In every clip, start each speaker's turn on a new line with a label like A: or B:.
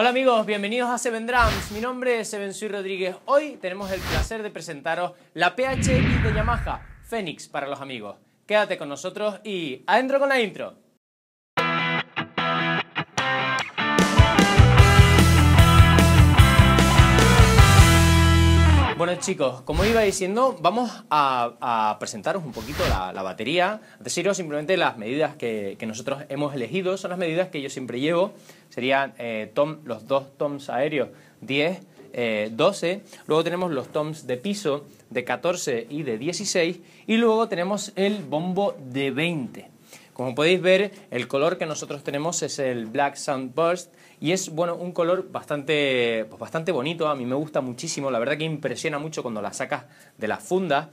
A: Hola amigos, bienvenidos a Seven Drums. Mi nombre es Seven Sui Rodríguez. Hoy tenemos el placer de presentaros la PHX de Yamaha, Phoenix para los amigos. Quédate con nosotros y adentro con la intro. Bueno chicos, como iba diciendo, vamos a, presentaros un poquito la, batería. Deciros simplemente las medidas que, nosotros hemos elegido, son las medidas que yo siempre llevo. Serían eh, los dos toms aéreos 10, 12. Eh, luego tenemos los toms de piso de 14 y de 16. Y luego tenemos el bombo de 20. Como podéis ver, el color que nosotros tenemos es el Black Sunburst y es bueno, un color bastante, pues bastante bonito, a mí me gusta muchísimo, la verdad que impresiona mucho cuando la sacas de la funda.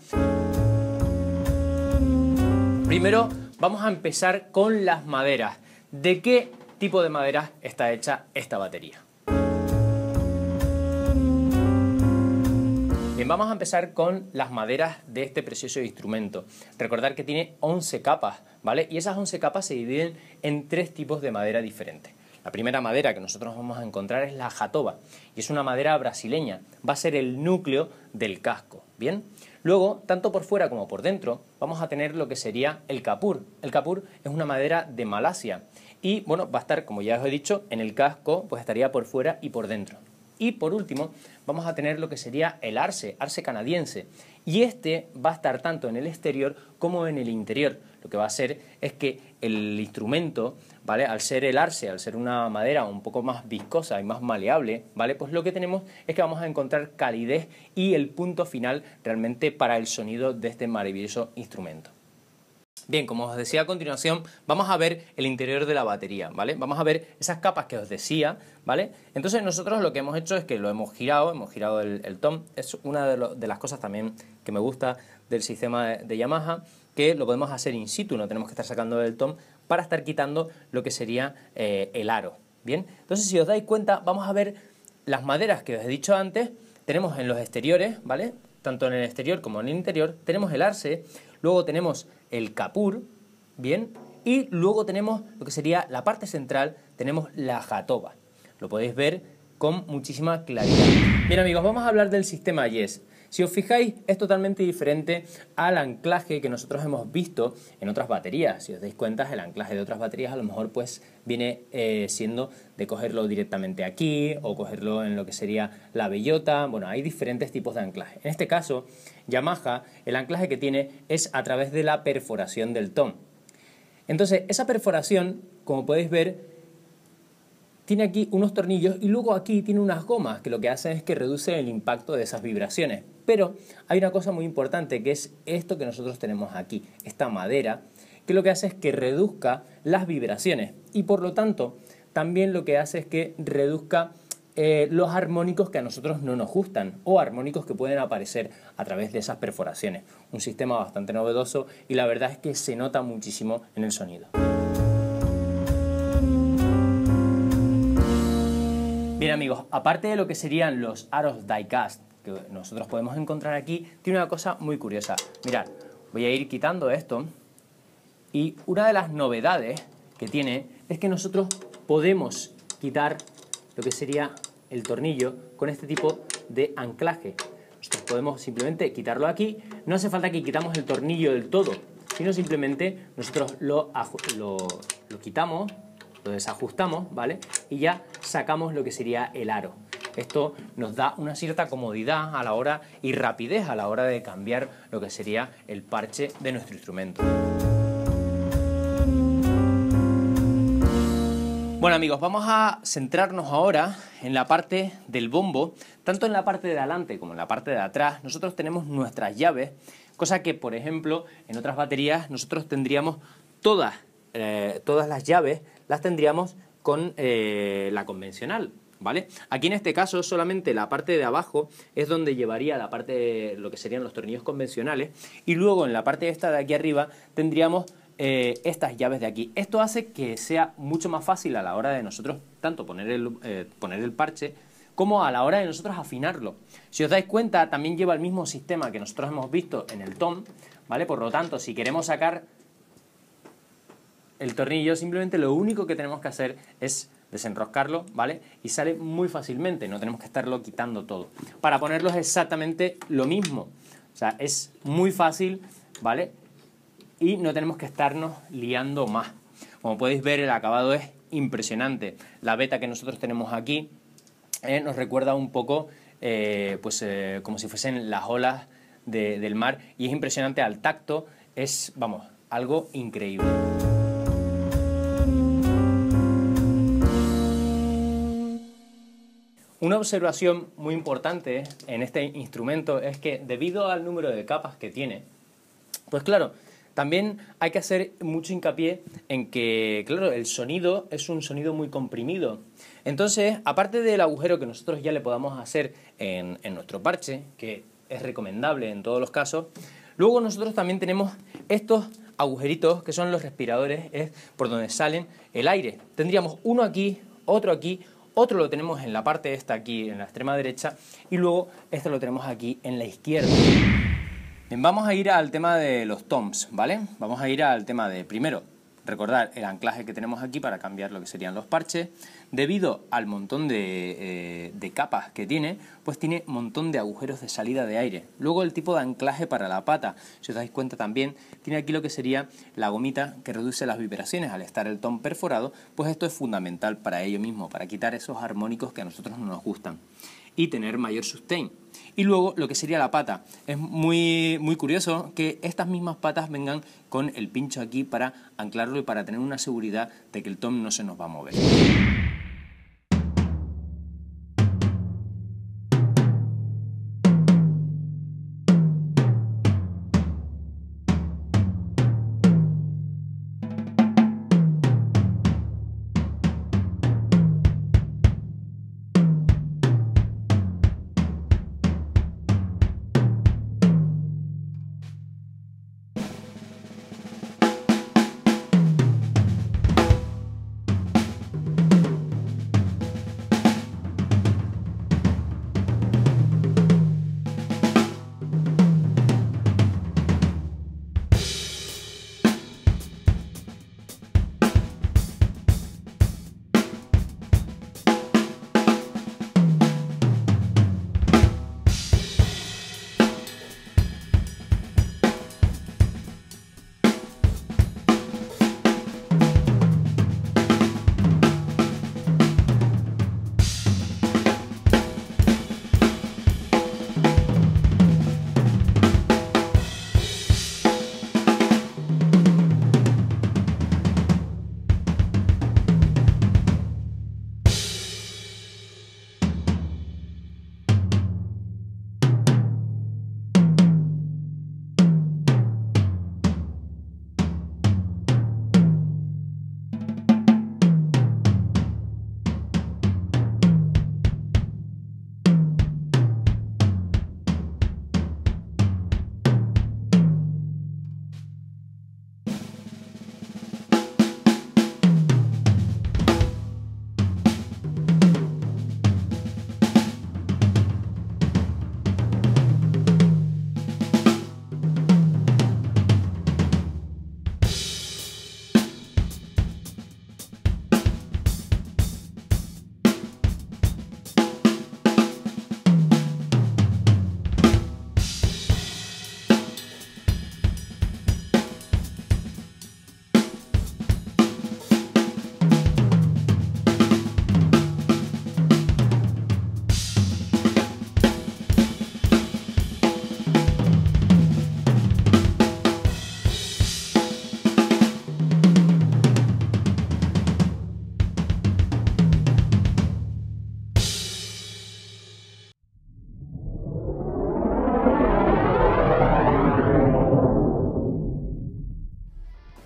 A: Primero vamos a empezar con las maderas. ¿De qué tipo de madera está hecha esta batería? Vamos a empezar con las maderas de este precioso instrumento. Recordar que tiene 11 capas, ¿vale? Y esas 11 capas se dividen en tres tipos de madera diferentes. La primera madera que nosotros vamos a encontrar es la jatoba y es una madera brasileña. Va a ser el núcleo del casco, ¿bien? Luego, tanto por fuera como por dentro, vamos a tener lo que sería el capur. El capur es una madera de Malasia y, bueno, va a estar, como ya os he dicho, en el casco, pues estaría por fuera y por dentro. Y por último, vamos a tener lo que sería el arce, arce canadiense. Y este va a estar tanto en el exterior como en el interior. Lo que va a hacer es que el instrumento ¿vale? Al ser el arce, al ser una madera un poco más viscosa y más maleable, ¿vale? Pues lo que tenemos es que vamos a encontrar calidez y el punto final realmente para el sonido de este maravilloso instrumento. Bien, como os decía a continuación, vamos a ver el interior de la batería, ¿vale? Vamos a ver esas capas que os decía, ¿vale? Entonces nosotros lo que hemos hecho es que lo hemos girado, hemos girado el, tom, es una de, las cosas también que me gusta del sistema de, Yamaha, que lo podemos hacer in situ, no tenemos que estar sacando el tom para estar quitando lo que sería eh, el aro. Bien, entonces si os dais cuenta, vamos a ver las maderas que os he dicho antes. Tenemos en los exteriores, ¿vale? Tanto en el exterior como en el interior, tenemos el arce, luego tenemos el capur, ¿bien? Y luego tenemos lo que sería la parte central, tenemos la jatoba. Lo podéis ver con muchísima claridad. Bien amigos, vamos a hablar del sistema YES. Si os fijáis, es totalmente diferente al anclaje que nosotros hemos visto en otras baterías. Si os dais cuenta, el anclaje de otras baterías a lo mejor pues viene eh, siendo de cogerlo directamente aquí o cogerlo en lo que sería la bellota. Bueno, hay diferentes tipos de anclaje. En este caso, Yamaha, el anclaje que tiene es a través de la perforación del tom. Entonces, esa perforación, como podéis ver, tiene aquí unos tornillos y luego aquí tiene unas gomas que lo que hacen es que reduce el impacto de esas vibraciones. Pero hay una cosa muy importante que es esto que nosotros tenemos aquí, esta madera, que lo que hace es que reduzca las vibraciones y por lo tanto también lo que hace es que reduzca eh, los armónicos que a nosotros no nos gustan o armónicos que pueden aparecer a través de esas perforaciones. Un sistema bastante novedoso y la verdad es que se nota muchísimo en el sonido. Bien amigos, aparte de lo que serían los aros diecast que nosotros podemos encontrar aquí, tiene una cosa muy curiosa. Mirad, voy a ir quitando esto y una de las novedades que tiene es que nosotros podemos quitar lo que sería el tornillo con este tipo de anclaje. Nosotros podemos simplemente quitarlo aquí, no hace falta que quitamos el tornillo del todo, sino simplemente nosotros lo, lo, lo quitamos desajustamos, ¿vale? Y ya sacamos lo que sería el aro. Esto nos da una cierta comodidad a la hora y rapidez a la hora de cambiar lo que sería el parche de nuestro instrumento. Bueno amigos, vamos a centrarnos ahora en la parte del bombo, tanto en la parte de adelante como en la parte de atrás. Nosotros tenemos nuestras llaves, cosa que por ejemplo en otras baterías nosotros tendríamos todas, eh, todas las llaves las tendríamos con eh, la convencional, ¿vale? Aquí en este caso solamente la parte de abajo es donde llevaría la parte lo que serían los tornillos convencionales y luego en la parte esta de aquí arriba tendríamos eh, estas llaves de aquí. Esto hace que sea mucho más fácil a la hora de nosotros tanto poner el, eh, poner el parche como a la hora de nosotros afinarlo. Si os dais cuenta, también lleva el mismo sistema que nosotros hemos visto en el tom, ¿vale? Por lo tanto, si queremos sacar el tornillo, simplemente lo único que tenemos que hacer es desenroscarlo, ¿vale? Y sale muy fácilmente, no tenemos que estarlo quitando todo. Para ponerlo es exactamente lo mismo. O sea, es muy fácil, ¿vale? Y no tenemos que estarnos liando más. Como podéis ver, el acabado es impresionante. La beta que nosotros tenemos aquí eh, nos recuerda un poco eh, pues, eh, como si fuesen las olas del mar y es impresionante al tacto, es, vamos, algo increíble. Una observación muy importante en este instrumento es que debido al número de capas que tiene, pues claro, también hay que hacer mucho hincapié en que, claro, el sonido es un sonido muy comprimido. Entonces, aparte del agujero que nosotros ya le podamos hacer en, nuestro parche, que es recomendable en todos los casos, luego nosotros también tenemos estos agujeritos que son los respiradores, es por donde salen el aire. Tendríamos uno aquí, otro aquí, otro lo tenemos en la parte esta aquí, en la extrema derecha, y luego este lo tenemos aquí en la izquierda. Bien, vamos a ir al tema de los toms, ¿vale? Vamos a ir al tema de, primero, recordar el anclaje que tenemos aquí para cambiar lo que serían los parches. Debido al montón de, eh, capas que tiene, pues tiene un montón de agujeros de salida de aire. Luego el tipo de anclaje para la pata, si os dais cuenta también, tiene aquí lo que sería la gomita que reduce las vibraciones. Al estar el tom perforado, pues esto es fundamental para ello mismo, para quitar esos armónicos que a nosotros no nos gustan y tener mayor sustain. Y luego lo que sería la pata. Es muy, muy curioso que estas mismas patas vengan con el pincho aquí para anclarlo y para tener una seguridad de que el tom no se nos va a mover.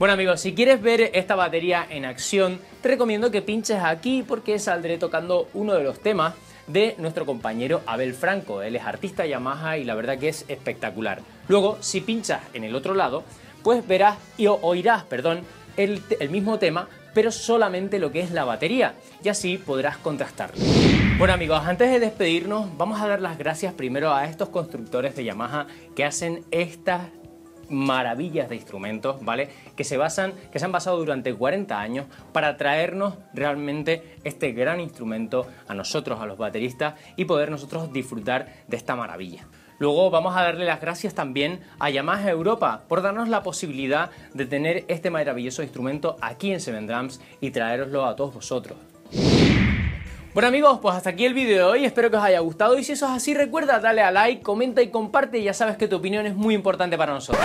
A: Bueno amigos, si quieres ver esta batería en acción, te recomiendo que pinches aquí porque saldré tocando uno de los temas de nuestro compañero Abel Franco. Él es artista Yamaha y la verdad que es espectacular. Luego, si pinchas en el otro lado, pues verás y oirás, perdón, el, el mismo tema, pero solamente lo que es la batería y así podrás contrastarlo. Bueno amigos, antes de despedirnos, vamos a dar las gracias primero a estos constructores de Yamaha que hacen estas maravillas de instrumentos, ¿vale? Que se basan, que se han basado durante 40 años para traernos realmente este gran instrumento a nosotros, a los bateristas, y poder nosotros disfrutar de esta maravilla. Luego vamos a darle las gracias también a Yamaha Europa por darnos la posibilidad de tener este maravilloso instrumento aquí en Seven Drums y traeroslo a todos vosotros. Bueno amigos, pues hasta aquí el vídeo de hoy, espero que os haya gustado y si eso es así recuerda dale a like, comenta y comparte, ya sabes que tu opinión es muy importante para nosotros.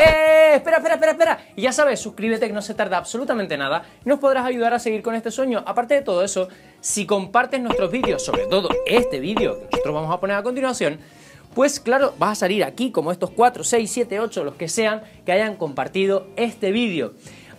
A: ¡Eh! Espera, espera, espera, espera. Y ya sabes, suscríbete que no se tarda absolutamente nada nos podrás ayudar a seguir con este sueño. Aparte de todo eso, si compartes nuestros vídeos, sobre todo este vídeo que nosotros vamos a poner a continuación, pues claro, vas a salir aquí como estos 4, 6, 7, 8, los que sean que hayan compartido este vídeo.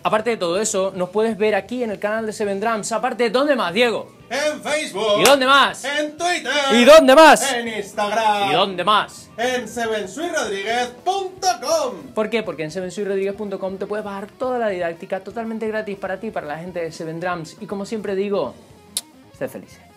A: Aparte de todo eso, nos puedes ver aquí en el canal de Seven Drums. Aparte, de ¿dónde más, Diego?
B: En Facebook.
A: ¿Y dónde más?
B: En Twitter.
A: ¿Y dónde más?
B: En Instagram.
A: ¿Y dónde más?
B: En sevensuirodríguez.com.
A: ¿Por qué? Porque en sevensuirodríguez.com te puedes bajar toda la didáctica totalmente gratis para ti, para la gente de Seven Drums. Y como siempre digo, sé felices.